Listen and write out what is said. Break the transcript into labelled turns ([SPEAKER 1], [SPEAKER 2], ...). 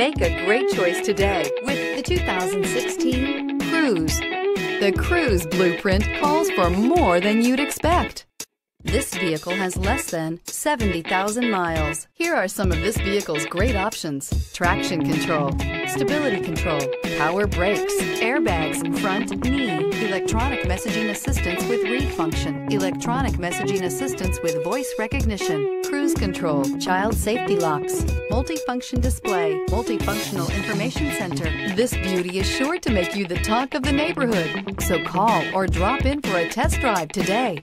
[SPEAKER 1] Make a great choice today with the 2016 Cruze. The Cruze blueprint calls for more than you'd expect. This vehicle has less than 70,000 miles. Here are some of this vehicle's great options. Traction control, stability control, power brakes, airbags, front knee, electronic messaging assistance with read function, electronic messaging assistance with voice recognition, cruise control, child safety locks, multifunction display, multifunctional information center. This beauty is sure to make you the talk of the neighborhood. So call or drop in for a test drive today.